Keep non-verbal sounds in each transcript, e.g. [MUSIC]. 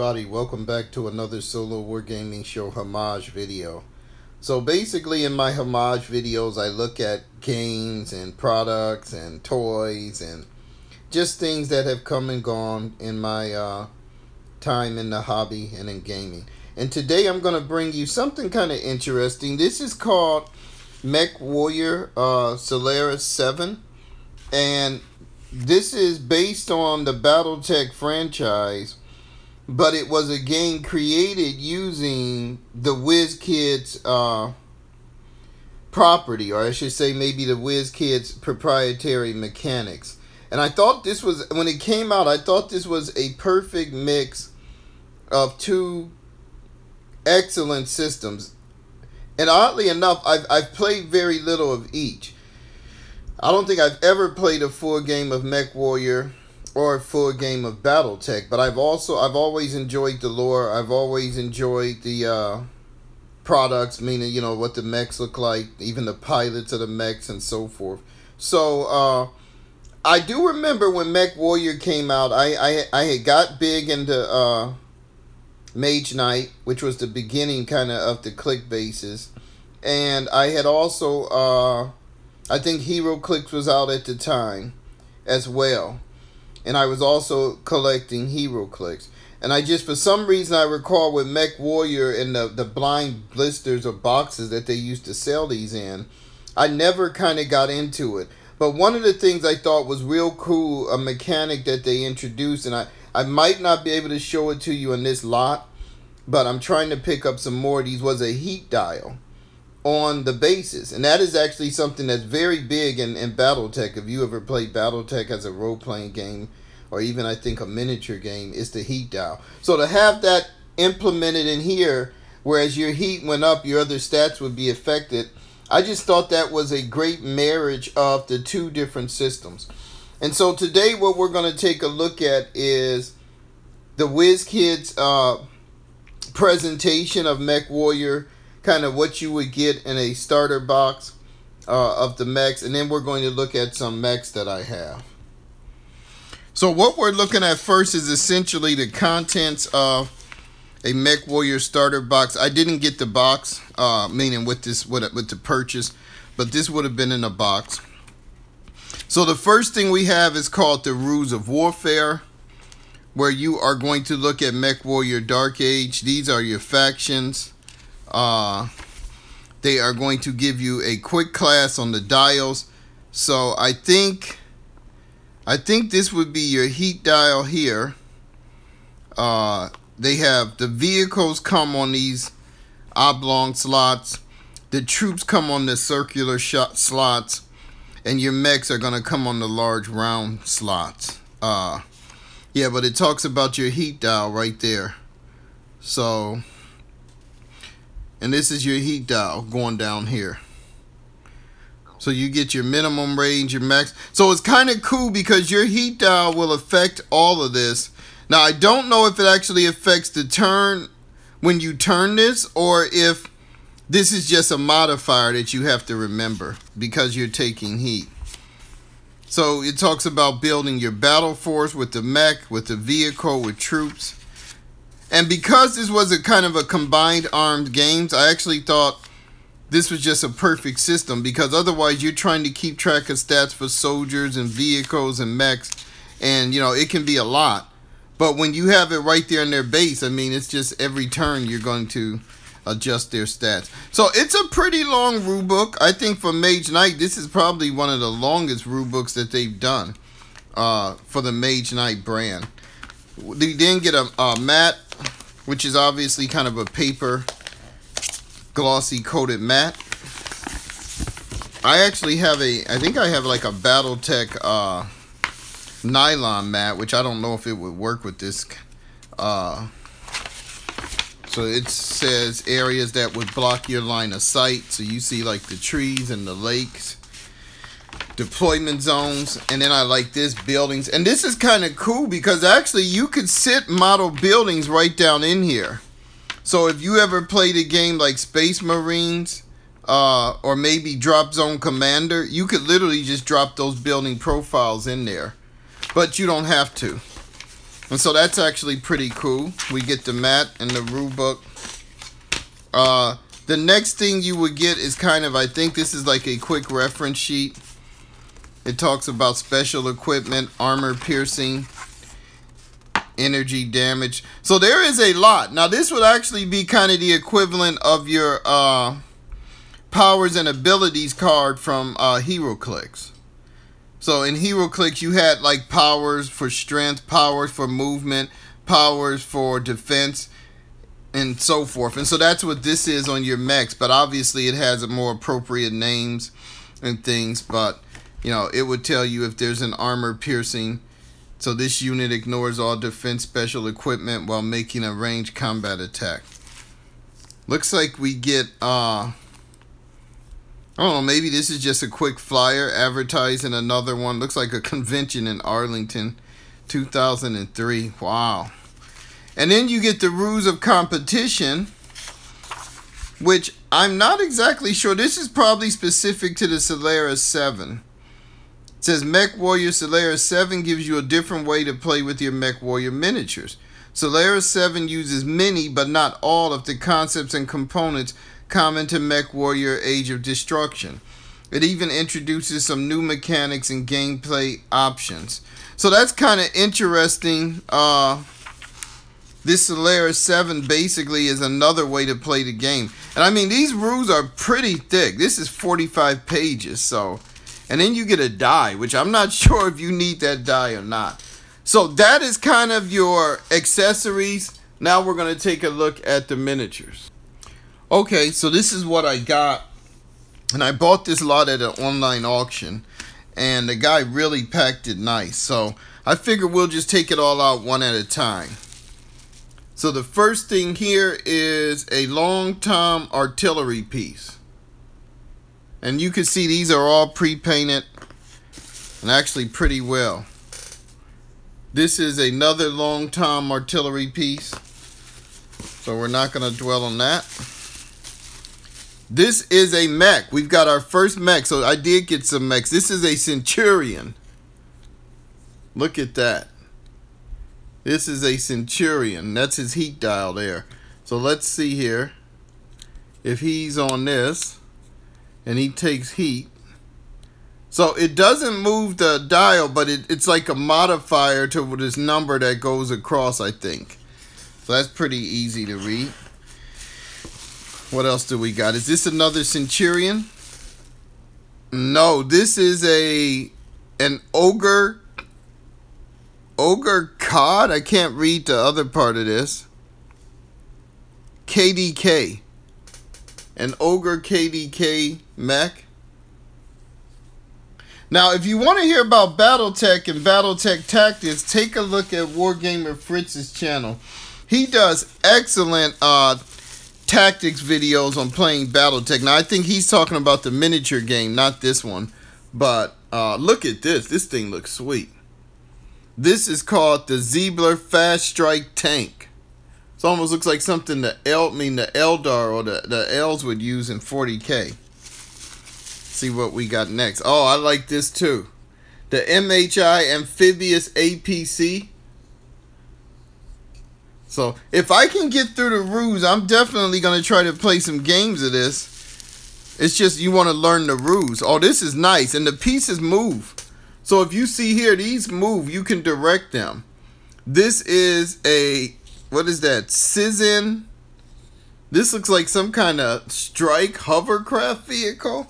Everybody, welcome back to another solo wargaming show homage video. So basically in my homage videos I look at games and products and toys and just things that have come and gone in my uh, time in the hobby and in gaming. And today I'm going to bring you something kind of interesting. This is called Mech Warrior uh, Solaris 7 and this is based on the Battletech franchise but it was a game created using the WizKids uh, property, or I should say maybe the WizKids proprietary mechanics. And I thought this was, when it came out, I thought this was a perfect mix of two excellent systems. And oddly enough, I've, I've played very little of each. I don't think I've ever played a full game of Mech Warrior or a full game of BattleTech, but I've also I've always enjoyed the lore. I've always enjoyed the uh, products, meaning you know what the mechs look like, even the pilots of the mechs and so forth. So uh, I do remember when Mech Warrior came out. I I I had got big into uh, Mage Knight, which was the beginning kind of of the click bases, and I had also uh, I think HeroClix was out at the time as well and I was also collecting HeroClix. And I just, for some reason, I recall with Mech Warrior and the, the blind blisters or boxes that they used to sell these in, I never kind of got into it. But one of the things I thought was real cool, a mechanic that they introduced, and I, I might not be able to show it to you in this lot, but I'm trying to pick up some more of these, was a heat dial on the bases. And that is actually something that's very big in, in Battletech. If you ever played Battletech as a role-playing game, or even I think a miniature game, is the heat dial. So to have that implemented in here, whereas your heat went up, your other stats would be affected, I just thought that was a great marriage of the two different systems. And so today what we're going to take a look at is the WizKids uh, presentation of Mech Warrior kind of what you would get in a starter box uh, of the mechs. And then we're going to look at some mechs that I have. So what we're looking at first is essentially the contents of a Mech Warrior starter box. I didn't get the box, uh, meaning with this with, with the purchase, but this would have been in a box. So the first thing we have is called the Rules of Warfare, where you are going to look at Mech Warrior Dark Age. These are your factions. Uh, they are going to give you a quick class on the dials. So I think I think this would be your heat dial here. Uh, they have the vehicles come on these oblong slots. The troops come on the circular shot slots. And your mechs are going to come on the large round slots. Uh, yeah, but it talks about your heat dial right there. So and this is your heat dial going down here. So you get your minimum range your max. So it's kind of cool because your heat dial will affect all of this. Now I don't know if it actually affects the turn when you turn this or if this is just a modifier that you have to remember because you're taking heat. So it talks about building your battle force with the mech with the vehicle with troops and because this was a kind of a combined armed games, I actually thought this was just a perfect system because otherwise you're trying to keep track of stats for soldiers and vehicles and mechs and you know it can be a lot. But when you have it right there in their base i mean it's just every turn you're going to adjust their stats. So it's a pretty long rule book. I think for mage knight this is probably one of the longest rule books that they've done uh, for the mage knight brand. They then get a, a mat which is obviously kind of a paper glossy coated mat. I actually have a, I think I have like a Battletech uh, nylon mat, which I don't know if it would work with this. Uh, so it says areas that would block your line of sight. So you see like the trees and the lakes deployment zones and then I like this buildings and this is kind of cool because actually you could sit model buildings right down in here so if you ever played a game like Space Marines uh, or maybe Drop Zone Commander you could literally just drop those building profiles in there but you don't have to And so that's actually pretty cool. We get the mat and the rule book. Uh, the next thing you would get is kind of, I think this is like a quick reference sheet. It talks about special equipment, armor piercing, energy damage. So there is a lot. Now this would actually be kind of the equivalent of your uh, powers and abilities card from uh, HeroClix. So in HeroClix, you had like powers for strength, powers for movement, powers for defense, and so forth. And so that's what this is on your mechs. But obviously, it has more appropriate names and things. But you know, it would tell you if there's an armor piercing. So this unit ignores all defense special equipment while making a ranged combat attack. Looks like we get uh Oh, maybe this is just a quick flyer advertising another one. Looks like a convention in Arlington, 2003. Wow. And then you get the rules of competition, which I'm not exactly sure. This is probably specific to the Solaris 7. It says Mech Warrior Solaris 7 gives you a different way to play with your Mech Warrior miniatures. Solaris 7 uses many, but not all, of the concepts and components common to Mech Warrior Age of Destruction. It even introduces some new mechanics and gameplay options. So that's kind of interesting. Uh, this Solaris 7 basically is another way to play the game. And I mean, these rules are pretty thick. This is 45 pages, so... And then you get a die, which I'm not [LAUGHS] sure if you need that die or not. So that is kind of your accessories. Now we're going to take a look at the miniatures. Okay, so this is what I got. And I bought this lot at an online auction. And the guy really packed it nice. So I figure we'll just take it all out one at a time. So the first thing here is a long time artillery piece. And you can see these are all pre-painted and actually pretty well. This is another long time artillery piece. So we're not going to dwell on that. This is a mech. We've got our first mech. So I did get some mechs. This is a Centurion. Look at that. This is a Centurion. That's his heat dial there. So let's see here. If he's on this and he takes heat. So it doesn't move the dial, but it, it's like a modifier to this number that goes across, I think. So that's pretty easy to read. What else do we got? Is this another Centurion? No, this is a an ogre ogre cod. I can't read the other part of this. KDK. An ogre KDK mech. Now, if you want to hear about BattleTech and BattleTech tactics, take a look at Wargamer Fritz's channel. He does excellent uh, tactics videos on playing BattleTech. Now, I think he's talking about the miniature game, not this one. But uh, look at this. This thing looks sweet. This is called the Zibler Fast Strike Tank. It almost looks like something the El, I mean the Eldar or the, the Els would use in 40k. See what we got next. Oh, I like this too. The MHI Amphibious APC. So if I can get through the rules, I'm definitely going to try to play some games of this. It's just you want to learn the rules. Oh, this is nice. And the pieces move. So if you see here, these move. You can direct them. This is a, what is that? Sissin. This looks like some kind of strike hovercraft vehicle.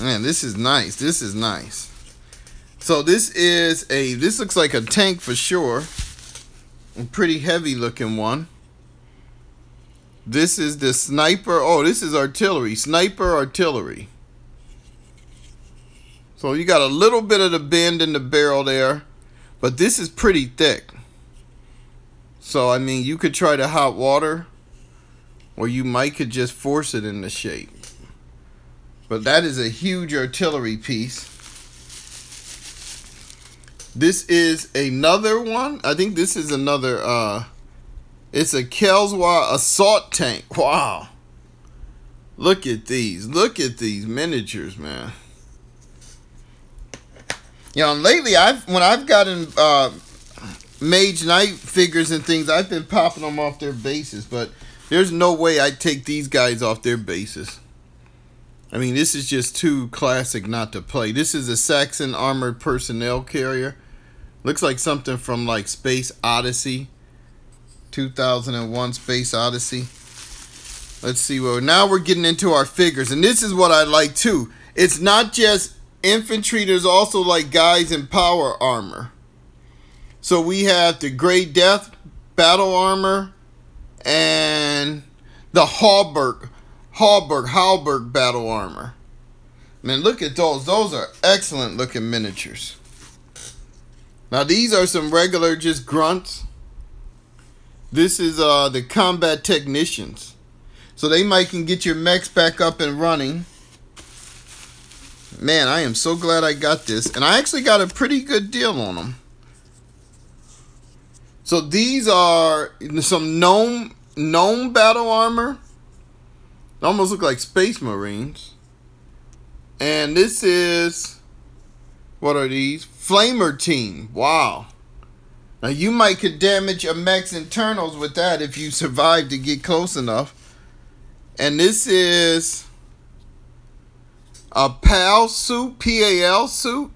Man, this is nice. This is nice. So this is a, this looks like a tank for sure. A pretty heavy looking one. This is the sniper. Oh, this is artillery. Sniper artillery. So you got a little bit of the bend in the barrel there. But this is pretty thick. So, I mean, you could try the hot water. Or you might could just force it into shape. But that is a huge artillery piece. This is another one. I think this is another uh it's a Kelswa assault tank. Wow. Look at these. Look at these miniatures, man. You know, lately I've when I've gotten uh, Mage Knight figures and things, I've been popping them off their bases, but there's no way I'd take these guys off their bases. I mean, this is just too classic not to play. This is a Saxon armored personnel carrier. Looks like something from like Space Odyssey. 2001 Space Odyssey. Let's see. Well, now we're getting into our figures. And this is what I like too. It's not just infantry. There's also like guys in power armor. So we have the Grey Death battle armor and the Halberg, Halberg, Halberg battle armor. Man, look at those. Those are excellent looking miniatures. Now these are some regular just grunts. This is uh the combat technicians. So they might can get your mechs back up and running. Man, I am so glad I got this. And I actually got a pretty good deal on them. So these are some gnome gnome battle armor. They almost look like space marines. And this is what are these? Flamer team. Wow. Now you might could damage a mech's internals with that if you survive to get close enough. And this is a PAL suit, P-A-L suit.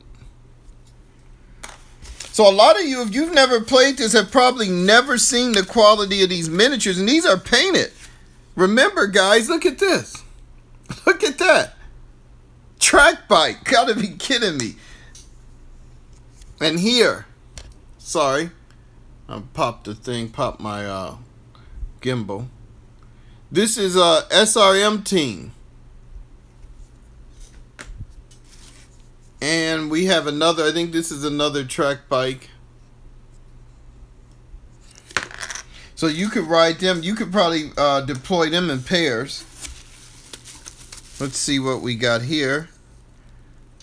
So a lot of you, if you've never played this, have probably never seen the quality of these miniatures. And these are painted. Remember, guys, look at this. [LAUGHS] Look at that. Track bike. [LAUGHS] Gotta be kidding me. And here. Sorry. I popped the thing, popped my uh, gimbal. This is a SRM team. And we have another, I think this is another track bike. So you could ride them. You could probably uh, deploy them in pairs. Let's see what we got here.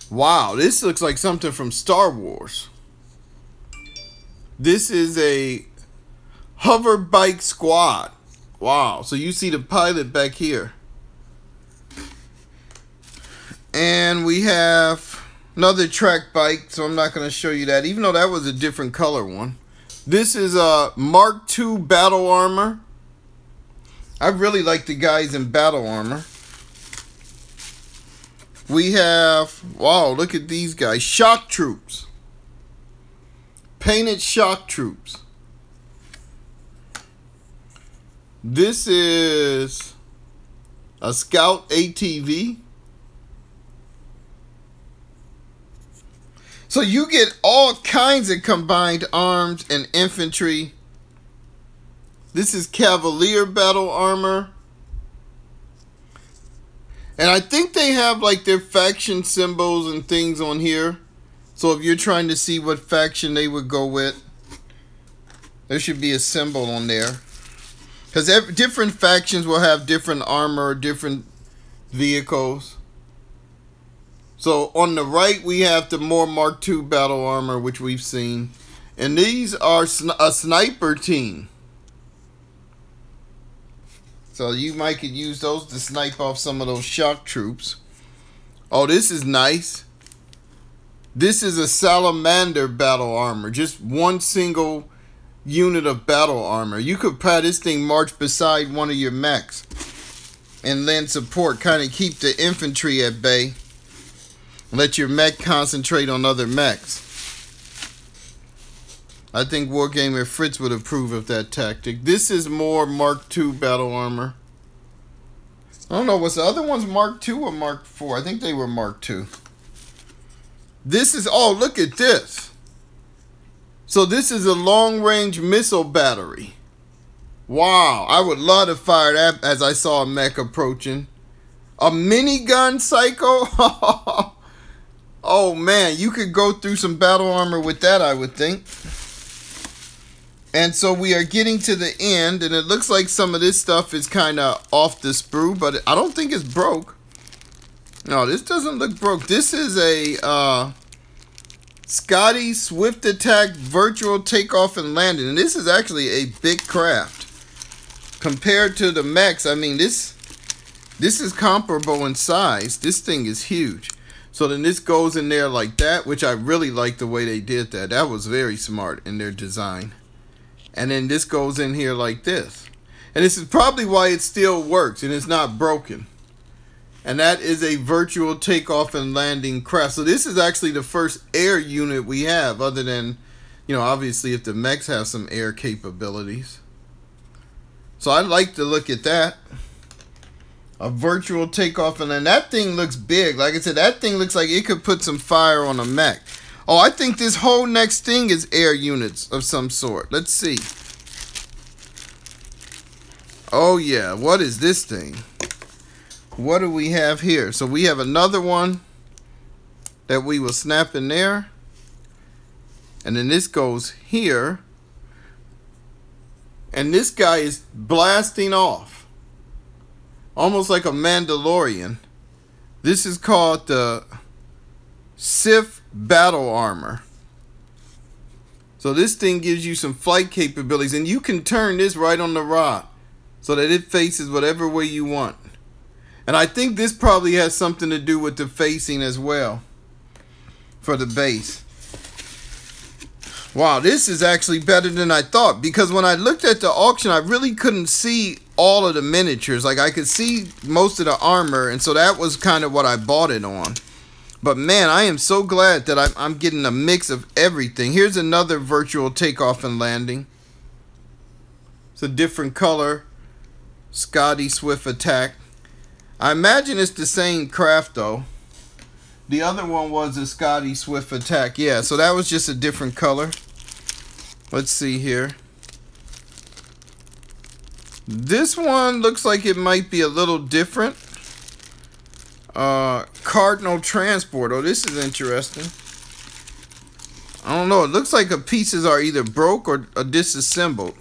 Wow, this looks like something from Star Wars. This is a hover bike squad. Wow, so you see the pilot back here. And we have another track bike, so I'm not going to show you that, even though that was a different color one. This is a Mark II battle armor. I really like the guys in battle armor. We have, wow, look at these guys. Shock troops. Painted shock troops. This is a Scout ATV. So you get all kinds of combined arms and infantry. This is Cavalier battle armor. And I think they have like their faction symbols and things on here. So if you're trying to see what faction they would go with, there should be a symbol on there. Because different factions will have different armor, different vehicles. So on the right, we have the more Mark II battle armor, which we've seen. And these are a sniper team. So you might could use those to snipe off some of those shock troops. Oh, this is nice. This is a salamander battle armor. Just one single unit of battle armor. You could have this thing march beside one of your mechs. And lend support. Kind of keep the infantry at bay. Let your mech concentrate on other mechs. I think Wargamer Fritz would approve of that tactic. This is more Mark II battle armor. I don't know, was the other ones Mark II or Mark IV? I think they were Mark II. This is, oh, look at this. So this is a long-range missile battery. Wow, I would love to fire that as I saw a mech approaching. A minigun psycho? [LAUGHS] Oh man, you could go through some battle armor with that, I would think. And so we are getting to the end, and it looks like some of this stuff is kind of off the sprue, but I don't think it's broke. No, this doesn't look broke. This is a uh, Skadi Swift Attack Virtual Takeoff and Landing, and this is actually a big craft. Compared to the mechs, I mean, this this is comparable in size. This thing is huge. So then this goes in there like that, which I really like the way they did that. That was very smart in their design. And then this goes in here like this. And this is probably why it still works and it's not broken. And that is a virtual takeoff and landing craft. So this is actually the first air unit we have other than, you know, obviously if the mechs have some air capabilities. So I'd like to look at that a virtual takeoff and then that thing looks big. Like i said that thing looks like it could put some fire on a mech oh i think this whole next thing is air units of some sort. Let's see. Oh yeah what is this thing? What do we have here? So we have another one that we will snap in there. And then this goes here. And this guy is blasting off almost like a Mandalorian. This is called the Sylph Battle Armor. So this thing gives you some flight capabilities, and you can turn this right on the rod so that it faces whatever way you want. And I think this probably has something to do with the facing as well for the base. Wow, this is actually better than I thought because when I looked at the auction, I really couldn't see all of the miniatures. Like I could see most of the armor, and so that was kind of what I bought it on. But man, I am so glad that I'm, I'm getting a mix of everything. Here's another virtual takeoff and landing. It's a different color. Skadi Swift Attack. I imagine it's the same craft though. The other one was a Skadi Swift Attack. Yeah, so that was just a different color. Let's see here. This one looks like it might be a little different. Uh, Cardinal Transport. Oh, this is interesting. I don't know. It looks like the pieces are either broke or, or disassembled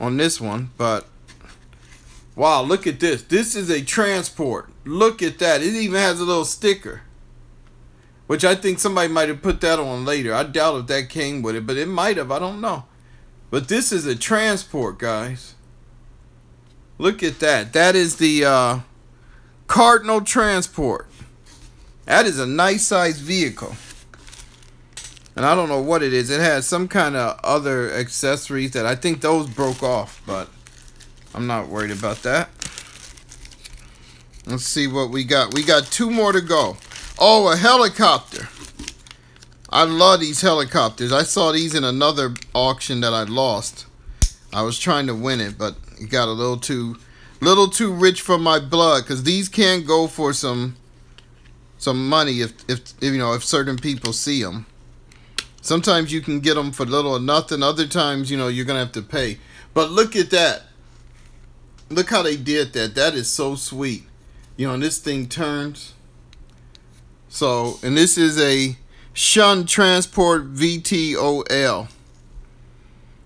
on this one. But, wow, look at this. This is a transport. Look at that. It even has a little sticker. Which I think somebody might have put that on later. I doubt if that came with it, but it might have. I don't know. But this is a transport, guys. Look at that. That is the uh, Cardinal Transport. That is a nice sized vehicle. And I don't know what it is. It has some kind of other accessories that I think those broke off, but I'm not worried about that. Let's see what we got. We got two more to go. Oh, a helicopter. I love these helicopters. I saw these in another auction that I lost. I was trying to win it, but it got a little too little too rich for my blood because these can go for some some money if, if, if you know if certain people see them. Sometimes you can get them for little or nothing. Other times, you know, you're gonna have to pay. But look at that. Look how they did that. That is so sweet. You know, and this thing turns. So, and this is a Shun Transport VTOL.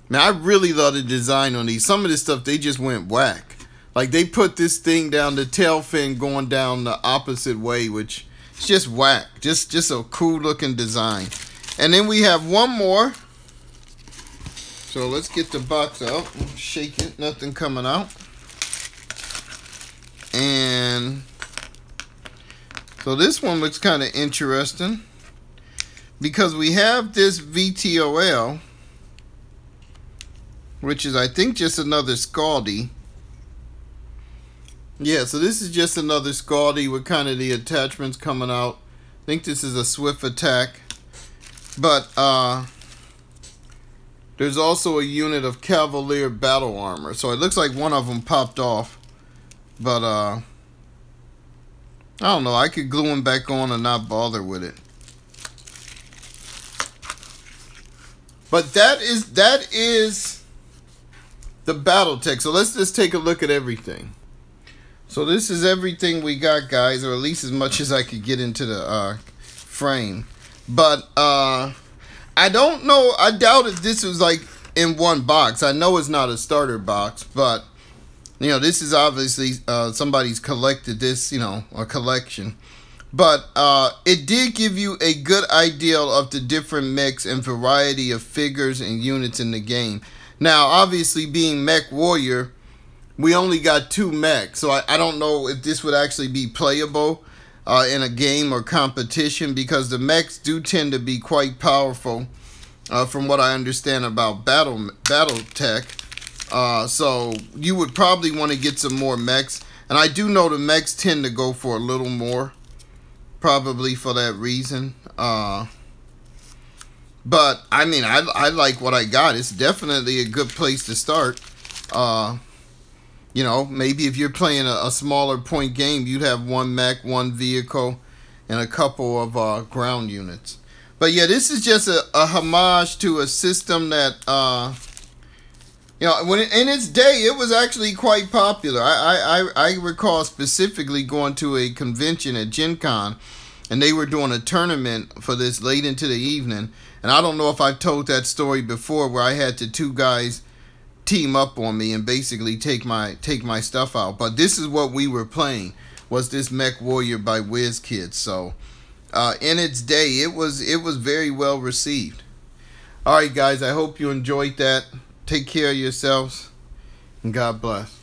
Man, I really love the design on these. Some of this stuff, they just went whack. Like, they put this thing down, the tail fin going down the opposite way, which is just whack. Just, just a cool looking design. And then we have one more. So let's get the box out. Shake it. Nothing coming out. And so this one looks kind of interesting because we have this VTOL, which is, I think, just another Scaldy. Yeah, so this is just another Scaldy with kind of the attachments coming out. I think this is a Swift attack. But, uh, there's also a unit of Cavalier battle armor. So it looks like one of them popped off. But, uh, I don't know. I could glue them back on and not bother with it. But that is that is the BattleTech. So let's just take a look at everything. So this is everything we got, guys, or at least as much as I could get into the uh, frame. But uh, I don't know. I doubt if this was like in one box. I know it's not a starter box, but you know this is obviously uh, somebody's collected this. You know, a collection but uh, it did give you a good idea of the different mechs and variety of figures and units in the game. Now, obviously, being Mech Warrior, we only got two mechs, so I, I don't know if this would actually be playable. uh, in a game or competition because the mechs do tend to be quite powerful uh, from what I understand about battle battle tech. Uh, so you would probably want to get some more mechs. And I do know the mechs tend to go for a little more. Probably for that reason. Uh, but, I mean, I, I like what I got. It's definitely a good place to start. Uh, you know, maybe if you're playing a, a, smaller point game, you'd have one mech, one vehicle, and a couple of uh, ground units. But yeah, this is just a, a homage to a system that, uh, you know, when in its day, it was actually quite popular. I, I, I recall specifically going to a convention at Gen Con, and they were doing a tournament for this late into the evening. And I don't know if I've told that story before where I had the two guys team up on me and basically take my take my stuff out. But this is what we were playing was this Mech Warrior by WizKids. So uh, in its day, it was it was very well received. All right, guys. I hope you enjoyed that. Take care of yourselves, and God bless.